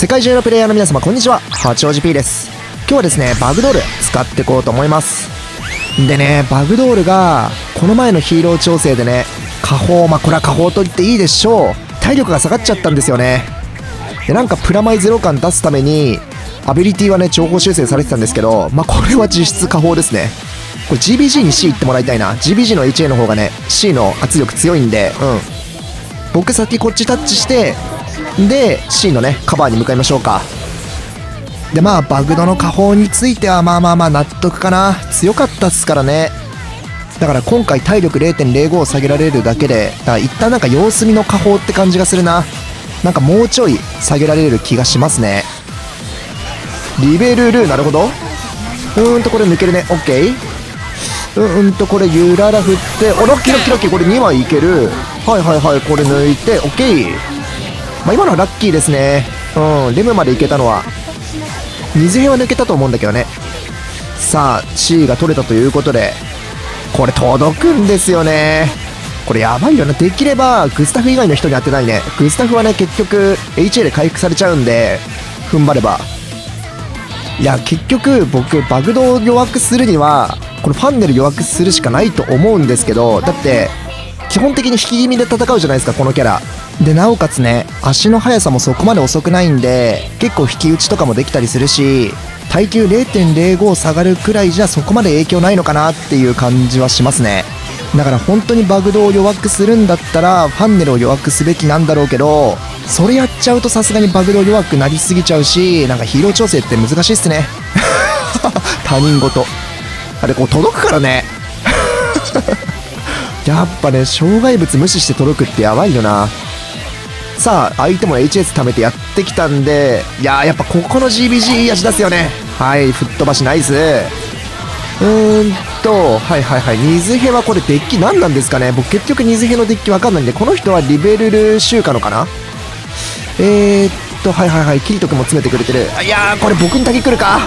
世界中のプレイヤーの皆様こんにちは。八王子 P です。今日はですねバグドール使っていこうと思います。でねバグドールがこの前のヒーロー調整でね下方まあこれは下方と言っていいでしょう。体力が下がっちゃったんですよね。でなんかプラマイゼロ感出すためにアビリティはね情報修正されてたんですけどまあこれは実質下方ですね。これ GBG に C 行ってもらいたいな。GBG の HA の方がね C の圧力強いんでうん。僕先こっちタッチしてで C のねカバーに向かいましょうか。でまあバグドの下方についてはまあまあまあ納得かな。強かったっすからね。だから今回体力0.05を下げられるだけでだから一旦なんか様子見の下方って感じがするな。なんかもうちょい下げられる気がしますね。リベルルーなるほど。うーんとこれ抜けるね。オッケー。うーんとこれゆらら振っておロッキーロッキーロッキー。これ2枚いける。はいはいはい。これ抜いてオッケー。まあ、今のはラッキーですね。うんレムまでいけたのは。水辺は抜けたと思うんだけどね。さあ C が取れたということでこれ届くんですよね。これやばいよな。できればグスタフ以外の人に当てないね。グスタフはね結局 HA で回復されちゃうんで踏ん張れば。いや結局僕バグドを弱くするにはこのファンネル弱くするしかないと思うんですけどだって基本的に引き気味で戦うじゃないですかこのキャラ。でなおかつね足の速さもそこまで遅くないんで結構引き打ちとかもできたりするし耐久0.05下がるくらいじゃそこまで影響ないのかなっていう感じはしますね。だから本当にバグドを弱くするんだったらファンネルを弱くすべきなんだろうけどそれやっちゃうとさすがにバグド弱くなりすぎちゃうしなんかヒーロー調整って難しいっすね。他人事。あれこう届くからね。やっぱね障害物無視して届くってやばいよな。さあ相手も HS 貯めてやってきたんでいやーやっぱここの GBG いい味出すよね。はい吹っ飛ばしナイス。うーんとはいはいはい水辺はこれデッキ何なんですかね。僕結局水辺のデッキわかんないんでこの人はリベルル集荷のかな。えー、っとはいはいはいキリト君も詰めてくれてる。いやーこれ僕にだけ来るか。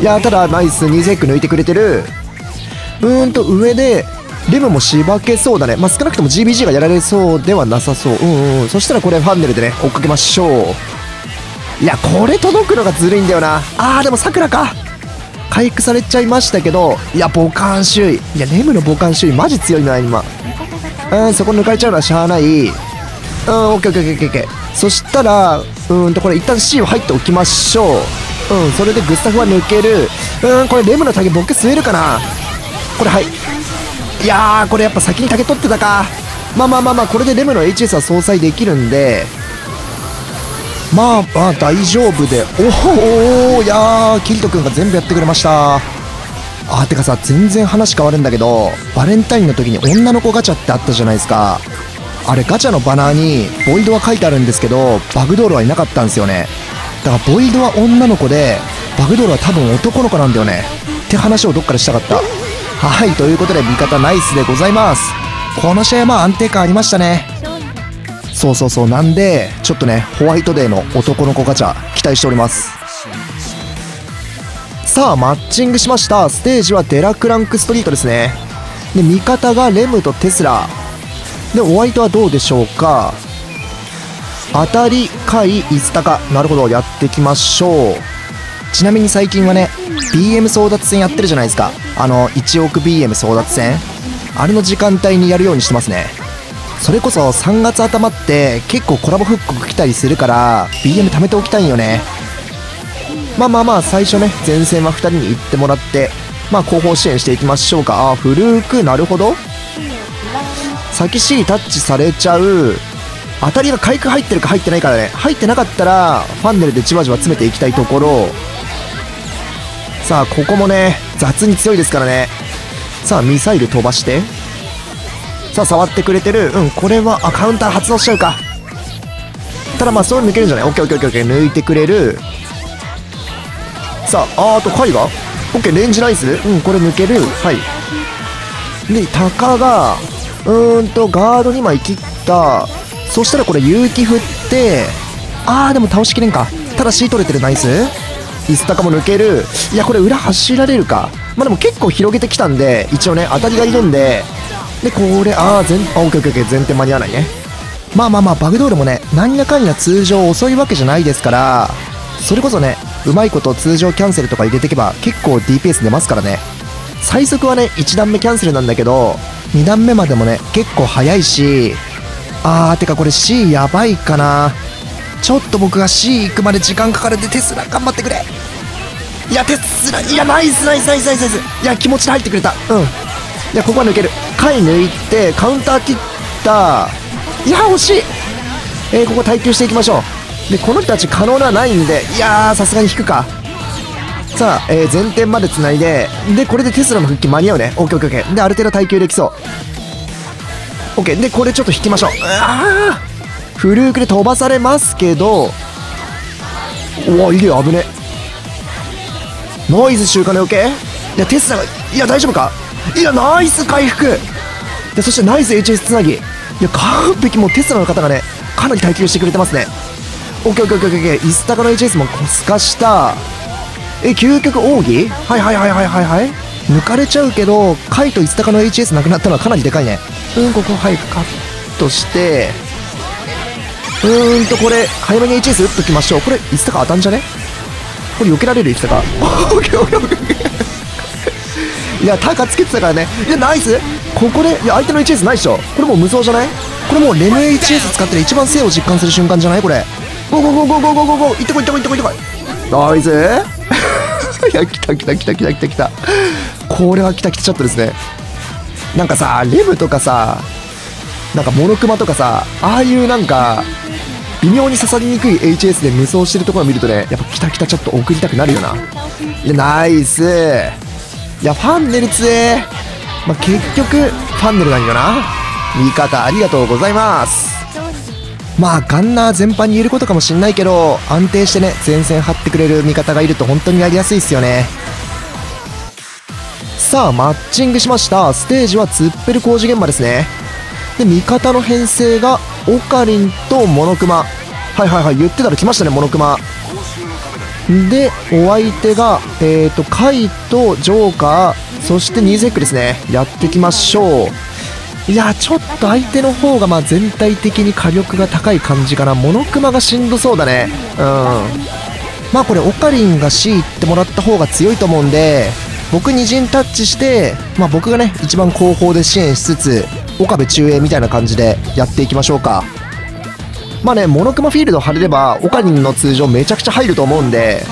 いやーただナイスニゼック抜いてくれてる。うーんと上でレムもしばけそうだね。まあ、少なくとも GBG がやられそうではなさそう。うんうん。そしたらこれファンネルでね、追っかけましょう。いや、これ届くのがずるいんだよな。あー、でも桜か。回復されちゃいましたけど、いや、母艦周囲。いや、レムの母艦周囲マジ強いな、今。うん、そこ抜かれちゃうのはしゃあない。うん、オッケーオッケーオッケーオッケー。そしたら、うんと、これ一旦 C を入っておきましょう。うん、それでグスタフは抜ける。うん、これレムの竹僕吸えるかなこれはい。いやーこれやっぱ先に竹取ってたか。まあまあまあまあこれでレムの HS は相殺できるんで。まあまあ大丈夫で。おおいやーキリト君が全部やってくれました。あてかさ全然話変わるんだけどバレンタインの時に女の子ガチャってあったじゃないですか。あれガチャのバナーにボイドは書いてあるんですけどバグドールはいなかったんですよね。だからボイドは女の子でバグドールは多分男の子なんだよね。って話をどっかでしたかった。はいということで味方ナイスでございます。この試合まあ安定感ありましたね。そうそうそう。なんでちょっとねホワイトデーの男の子ガチャ期待しております。さあマッチングしました。ステージはデラクランクストリートですね。で味方がレムとテスラ。でお相手はどうでしょうか。当たり回イスタカなるほどやっていきましょう。ちなみに最近はね BM 争奪戦やってるじゃないですか。あの1億 BM 争奪戦。あれの時間帯にやるようにしてますね。それこそ3月頭って結構コラボ復刻来たりするから BM 貯めておきたいんよね。まあまあまあ最初ね前線は2人に行ってもらってまあ後方支援していきましょうか。あフルークなるほど。先 C タッチされちゃう。当たりが回復入ってるか入ってないからね。入ってなかったらファンネルでじわじわ詰めていきたいところ。さあここもね雑に強いですからね。さあミサイル飛ばして。さあ触ってくれてる。うんこれはあカウンター発動しちゃうか。ただまあそれ抜けるんじゃない？オッケーオッケーオッケー抜いてくれる。さあああと貝がオッケーレンジナイスうんこれ抜ける。はい。でタカがうーんとガード2枚切った。そしたらこれ勇気振って。あーでも倒しきれんか。ただ C 取れてるナイス。イスタカも抜ける。いやこれ裏走られるか。まあでも結構広げてきたんで一応ね当たりがいるんで。でこれああ全あオッケーオッケーオッケー前転間に合わないね。まあまあまあバグドールもねなんやかんや通常遅いわけじゃないですからそれこそねうまいこと通常キャンセルとか入れていけば結構 DPS 出ますからね。最速はね1段目キャンセルなんだけど2段目までもね結構早いしあーてかこれ C やばいかな。ちょっと僕が C 行くまで時間かかるんでテスラ頑張ってくれ。いやテスラいやナイスナイスナイスナイスナイス。いや気持ちで入ってくれた。うん。いやここは抜ける。回抜いてカウンター切った。いや惜しい。えー、ここ耐久していきましょう。でこの人たち可能ではないんで。いやーさすがに引くか。さあ、えー、前転までつないで。でこれでテスラの復帰間に合うね。OKOKOK である程度耐久できそう。OK でこれちょっと引きましょう。あー。フルークで飛ばされますけど。うわいいよ危ね。ノイズ集荷の OK いやテスラがいや大丈夫か？いやナイス回復。でそしてナイス HS つなぎ。いや完璧もうテスラの方がねかなり耐久してくれてますね。OKOKOKOK イスタカの HS もスカした。え究極奥義？はいはいはいはいはいはい。抜かれちゃうけどカイとイスタカの HS なくなったのはかなりでかいね。うんここ早くカットして。うーんとこれ早めに HS 打っときましょう。これいつとか当たんじゃね？これ避けられるいつだか。いやタカつけてたからね。いやナイス。ここでいや相手の HS ないでしょ。これもう無双じゃない？これもうレム HS 使ってる一番性を実感する瞬間じゃない？これ。ゴーゴーゴーゴーゴーゴーゴー。いってこいってこいってこいってこい。ナイス。いや来た来た来た来た来た。来たこれは来た来たちょっとですね。なんかさレムとかさなんかモノクマとかさああいうなんか微妙に刺さりにくい HS で無双してるところを見るとねやっぱ来た来たちょっと送りたくなるよな。いやナイス。いやファンネル強え、まあ、結局ファンネルなんよな。味方ありがとうございます。まあガンナー全般に言えることかもしんないけど安定してね前線張ってくれる味方がいると本当にやりやすいっすよね。さあマッチングしました。ステージはツッペル工事現場ですね。で味方の編成がオカリンとモノクマ。はいはいはい言ってたら来ましたねモノクマ。でお相手がえっ、ー、とカイとジョーカーそしてニーゼックですね。やっていきましょう。いやちょっと相手の方がまあ全体的に火力が高い感じかな。モノクマがしんどそうだね。うん。まあこれオカリンが C 行ってもらった方が強いと思うんで僕二陣タッチして、まあ、僕がね一番後方で支援しつつ岡部中衛みたいな感じでやっていきましょうか。まあねモノクマフィールド張れればオカリンの通常めちゃくちゃ入ると思うんで。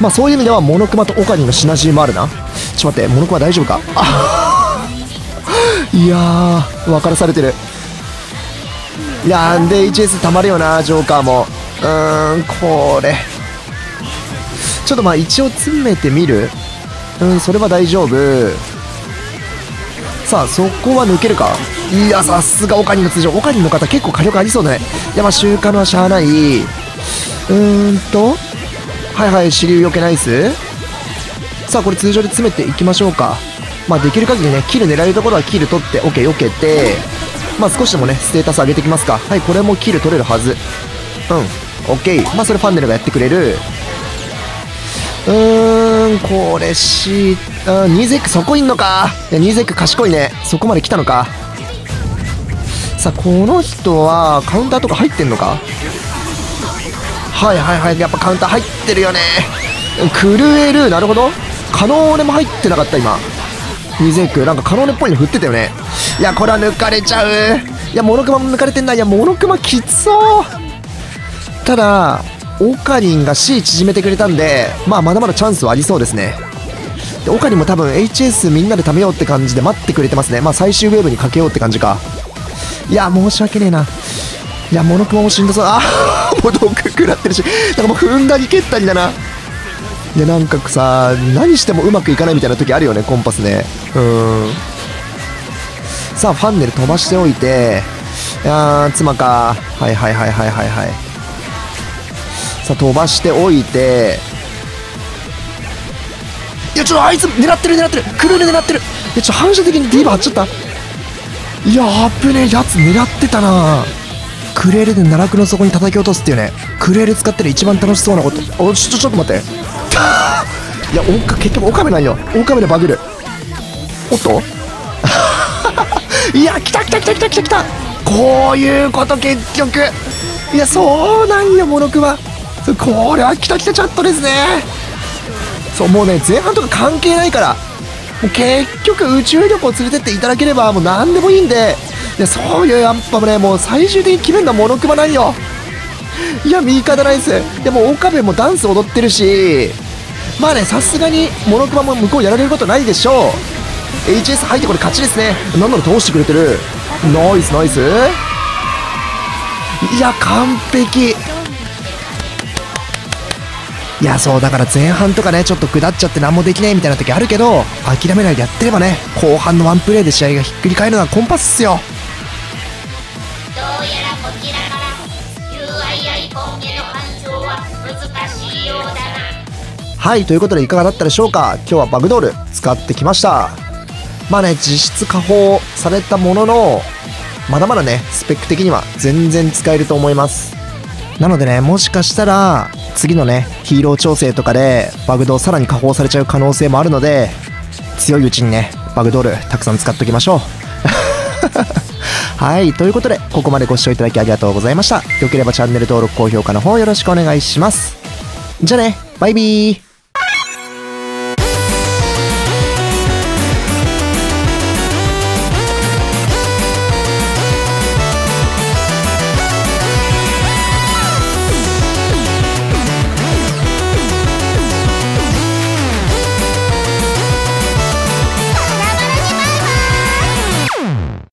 まあそういう意味ではモノクマとオカリンのシナジーもあるな。ちょっと待ってモノクマ大丈夫か？いやー分からされてる。いやーで HS たまるよなジョーカーも。うーんこれ。ちょっとまあ一応詰めてみる？うんそれは大丈夫。さあそこは抜けるか？いやさすがオカニンの通常。オカニンの方結構火力ありそうだね。いやまあ週間のはしゃあない。うーんと？はいはい支流よけナイス。さあこれ通常で詰めていきましょうか。まあできる限りねキル狙えるところはキル取って OK よけて。まあ少しでもねステータス上げていきますか。はいこれもキル取れるはず。うん OK まあそれファンネルがやってくれる。うーんこれ C あニーゼックそこいんのか？いやニーゼック賢いね。そこまで来たのか？さあこの人はカウンターとか入ってんのか？はいはいはい。やっぱカウンター入ってるよね。クルエルなるほど。カノーネも入ってなかった今。ニーゼックなんかカノーネっぽいの振ってたよね。いやこれは抜かれちゃう。いやモノクマも抜かれてんな。いやモノクマきつそう。ただオカリンが C 縮めてくれたんで、まあ、まだまだチャンスはありそうですね。で、オカリンも多分 HS みんなで貯めようって感じで待ってくれてますね。まあ、最終ウェーブにかけようって感じか。いや、申し訳ねえな。いや、モノクマもしんどそう。ああ もう毒食らってるし、なんかもう踏んだり蹴ったりだな。いや、なんかさ、何してもうまくいかないみたいな時あるよね、コンパスね。うん。さあ、ファンネル飛ばしておいて、いやー、妻か。はいはいはいはいはいはい。さあ飛ばしておいていやちょっとあいつ狙ってる狙ってる。クルール狙ってる。いやちょ反射的にディーバー張っちゃった。いや危ねえ。やつ狙ってたな。クレールで奈落の底に叩き落とすっていうね。クレール使ってる一番楽しそうなこと。おちょちょちょっと待って。いやおか結局オカメなんよ。オカメでバグる。おっと？いや来た来た来た来た来た。来たこういうこと結局。いやそうなんよモノクマこれはきたきたチャットですね。そうもうね前半とか関係ないからもう結局宇宙旅行連れてっていただければもう何でもいいんででそういうやっぱねもう最終的に決めるのはモノクマなんよ。いや右肩ナイス。でも岡部もダンス踊ってるしまあねさすがにモノクマも向こうやられることないでしょう。HS 入ってこれ勝ちですね。なんなら通してくれてる。ナイスナイス。いや完璧。いやそうだから前半とかねちょっと下っちゃって何もできないみたいな時あるけど諦めないでやってればね後半のワンプレーで試合がひっくり返るのはコンパスっすよ。どうやらこちらから UII 本家の繁盛は難しいようだな。はいということでいかがだったでしょうか。今日はバグドール使ってきました。まあね実質加工されたもののまだまだねスペック的には全然使えると思いますなのでねもしかしたら次のねヒーロー調整とかでバグドをさらに加工されちゃう可能性もあるので強いうちにねバグドールたくさん使っておきましょう。はいということでここまでご視聴いただきありがとうございました。良ければチャンネル登録高評価の方よろしくお願いします。じゃあねバイビー。